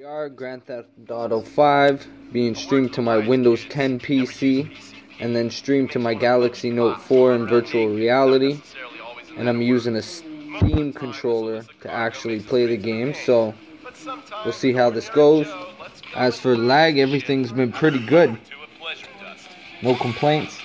We are Grand Theft Auto 5 being streamed to my Windows 10 PC and then streamed to my Galaxy Note 4 in virtual reality and I'm using a Steam controller to actually play the game so we'll see how this goes. As for lag everything's been pretty good. No complaints.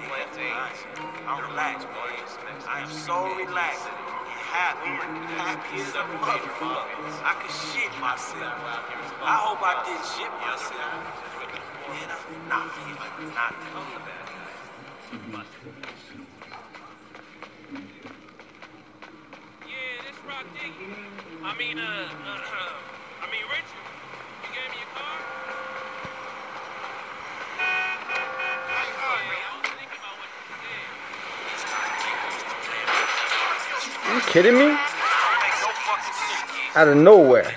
I'm relaxed, boy. I am so relaxed and happy. Happy as a motherfucker. I could shit myself. I hope I did shit myself. Nah, nah, nah. Yeah, this Rock Diggy. I mean, uh, uh, I mean, Richard, you gave me your car? Are you kidding me? Out of nowhere.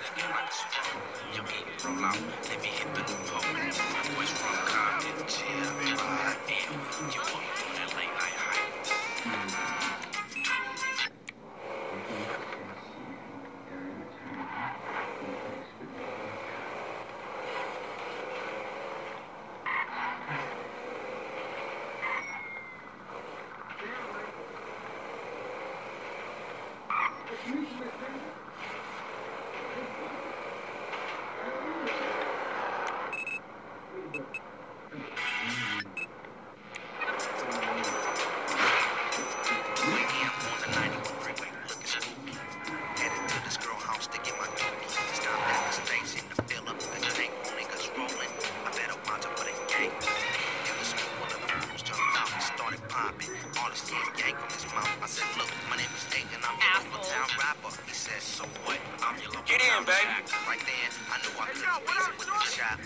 I knew I couldn't face it with the shot.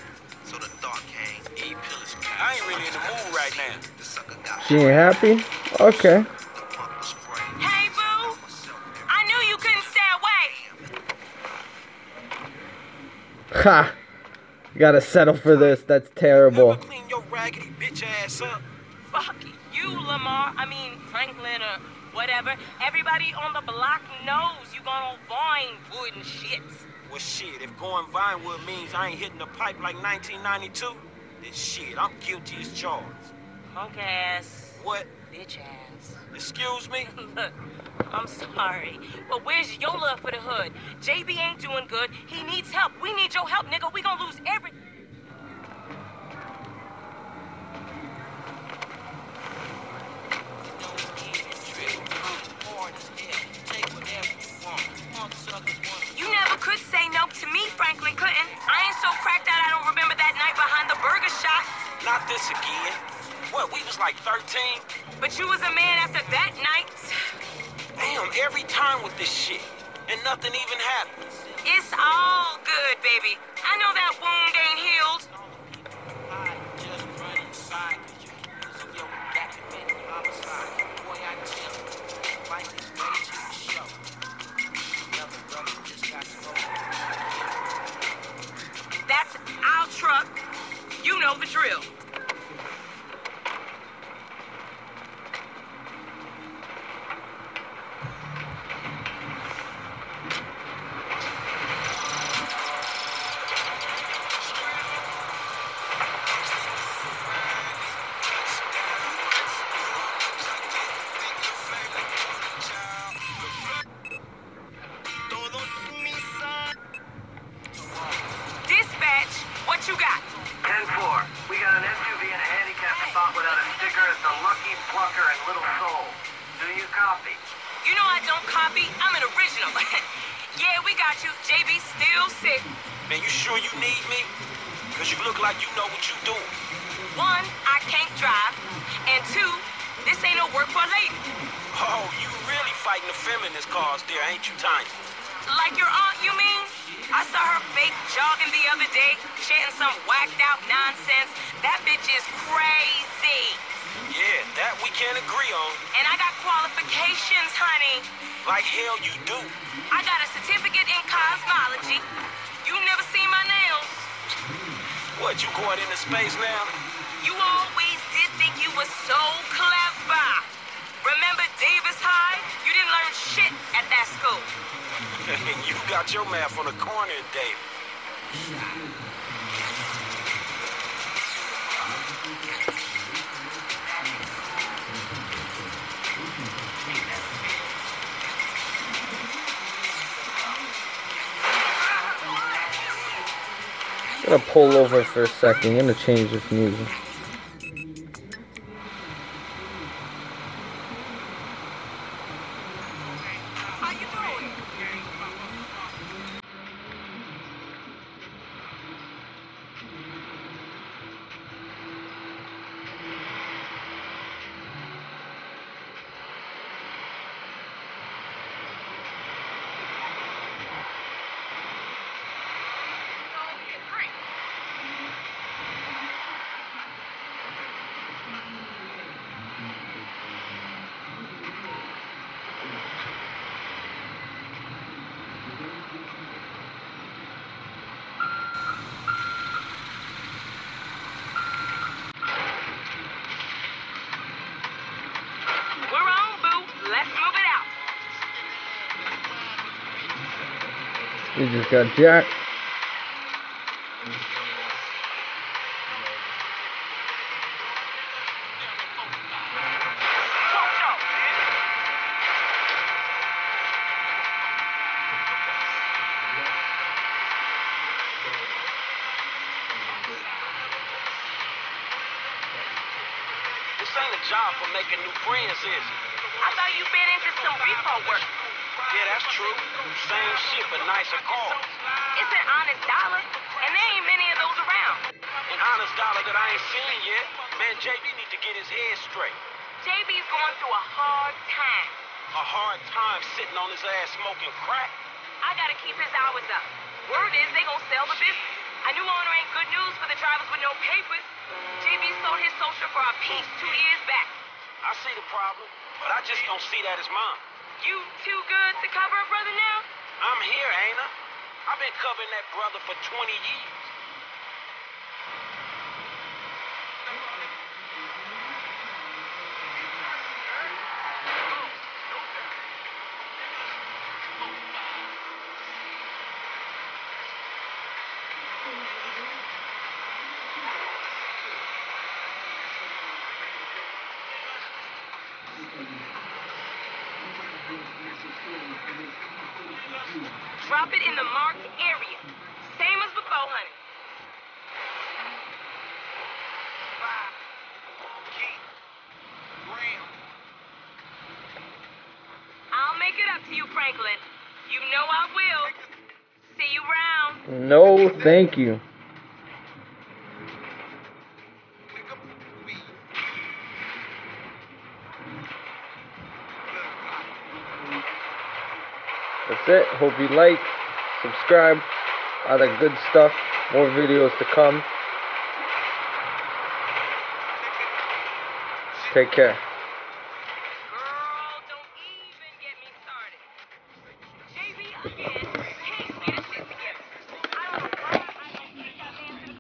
So the thought came. E pillars I ain't really in the mood right now. The sucker got She ain't happy? Okay. the pump was sprayed. Hey, boo! I knew you couldn't stay away. Ha! You gotta settle for this. That's terrible. Clean your raggedy bitch ass up? Fuck you, Lamar. I mean, Franklin or whatever. Everybody on the block knows you gonna Vine wood and shit. Well, shit, if going Vinewood means I ain't hitting the pipe like 1992, then shit, I'm guilty as charged. Punk ass, What? bitch ass. Excuse me? Look, I'm sorry, but where's your love for the hood? JB ain't doing good. He needs help. We need your help, nigga. We gonna lose every. What, we was like 13? But you was a man after that night. Damn, every time with this shit. And nothing even happens. It's all good, baby. I know that wound ain't healed. Copy. I'm an original. yeah, we got you. JB still sick. Man, you sure you need me? Because you look like you know what you're doing. One, I can't drive. And two, this ain't no work for a lady. Oh, you really fighting the feminist cause there, ain't you, Tiny? Like your aunt, you mean? I saw her fake jogging the other day, chanting some whacked out nonsense. That bitch is crazy. Yeah, that we can't agree on. And I got qualifications, honey. Like hell you do. I got a certificate in cosmology. You never seen my nails. What, you going into space now? You always did think you were so clever. Remember Davis High? You didn't learn shit at that school. you got your math on the corner, Dave. gonna pull over for a second. gonna change this music. We just got Jack. Watch out, man. This ain't a job for making new friends, is it? I thought you been into some repo work. Yeah, that's true. Same shit, but nicer cars. It's an honest dollar, and there ain't many of those around. An honest dollar that I ain't seen yet. Man, JB need to get his head straight. JB's going through a hard time. A hard time sitting on his ass smoking crack. I gotta keep his hours up. Word is they gonna sell the business. A new owner ain't good news for the drivers with no papers. JB sold his social for a piece two years back. I see the problem, but I just don't see that as mine. You too good to cover a brother now? I'm here, ain't I? I've been covering that brother for 20 years. Drop it in the marked area. Same as before, honey. I'll make it up to you, Franklin. You know I will. See you round. No, thank you. It. Hope you like, subscribe, all that good stuff. More videos to come. Take care.